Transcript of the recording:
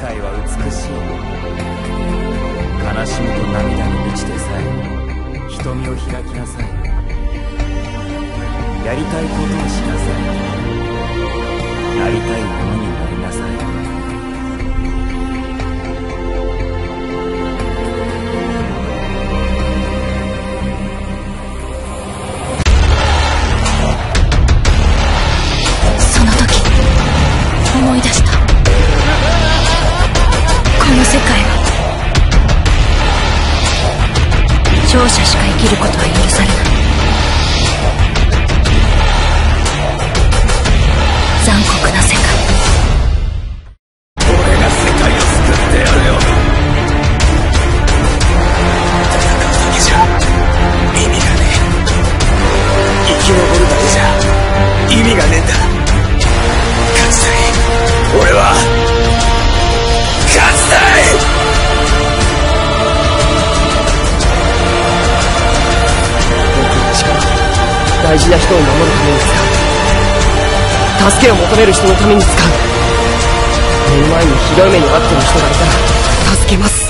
界は美しい。悲しみと涙に満ちてさえ瞳を開きなさい。やりたいことをしなさい。なりたいものになりなさい。者しか生きることは大事な人を守るために使う助けを求める人のために使う。目の前にひどい目に遭ってる人がいたら助けます。